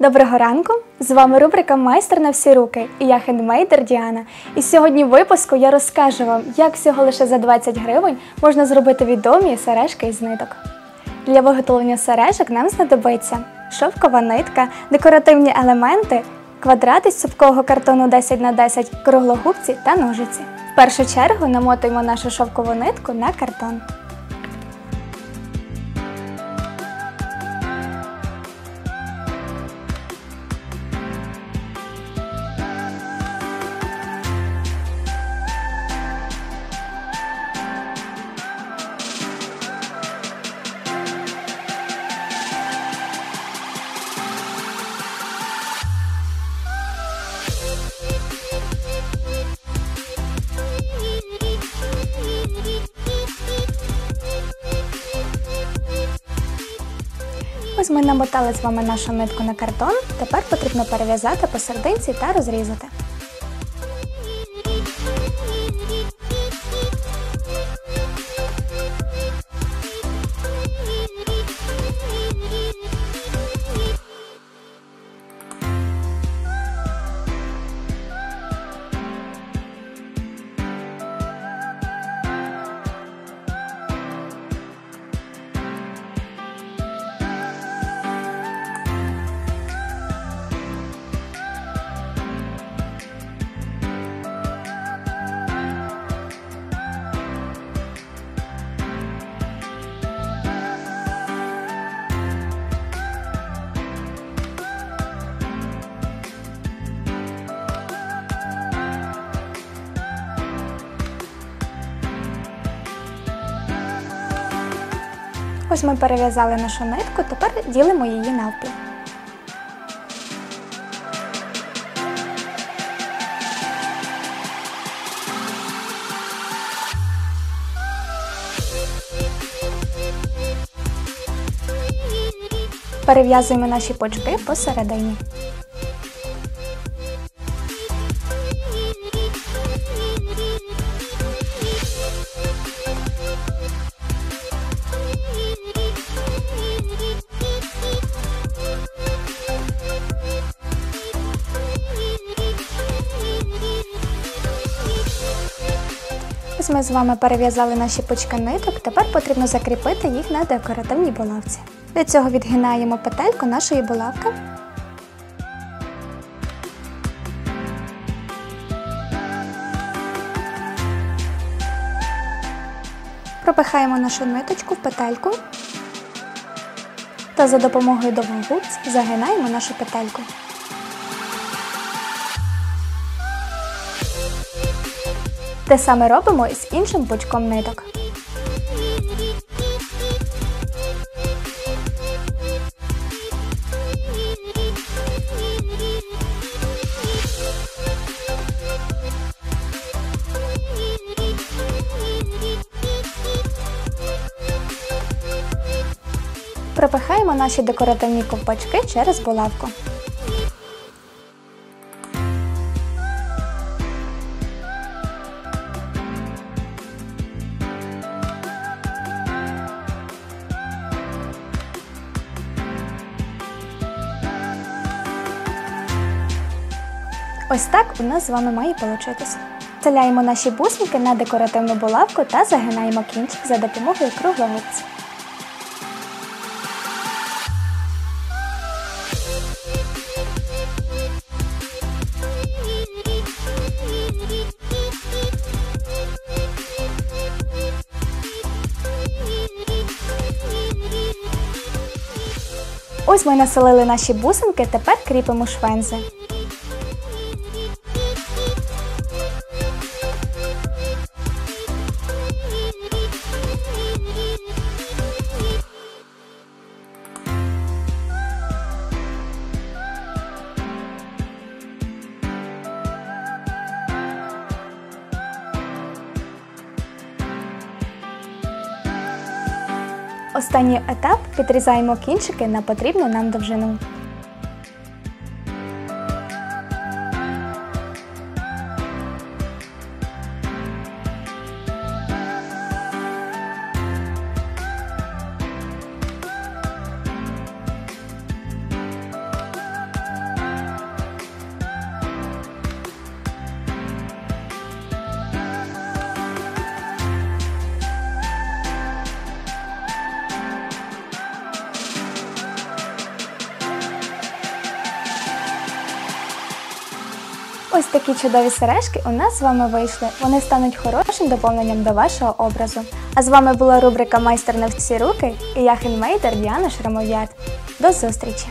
Доброго ранку! З вами рубрика Майстер на всі руки і я хендмейдер Діана. І сьогодні в випуску я розкажу вам, як всього лише за 20 гривень можна зробити відомі сережки із ниток. Для виготовлення сережок нам знадобиться шовкова нитка, декоративні елементи, квадрати з цупкового картону 10х10, круглогубці та ножиці. В першу чергу намотуємо нашу шовкову нитку на картон. Ось ми намотали з вами нашу нитку на картон. Тепер потрібно перев'язати посерединці та розрізати. Ось ми перев'язали нашу нитку, тепер ділимо її навпіл. Перев'язуємо наші почки посередині. Ми з вами перев'язали наші пучки ниток, тепер потрібно закріпити їх на декоративній булавці. Для цього відгинаємо петельку нашої булавки. Пропихаємо нашу ниточку в петельку та за допомогою довгогубць загинаємо нашу петельку. Те саме робимо і з іншим пучком ниток. Пропихаємо наші декоративні ковпачки через булавку. Ось так у нас з вами має получитися. Вставляємо наші бусинки на декоративну булавку та загинаємо кінчик за допомогою круглогубця. Ось ми населили наші бусинки, тепер кріпимо швензи. Останній етап підрізаємо кінчики на потрібну нам довжину. Ось такі чудові сережки у нас з вами вийшли. Вони стануть хорошим доповненням до вашого образу. А з вами була рубрика Майстер на всі руки і я хендмейдер Діана Шрамов'ят. До зустрічі!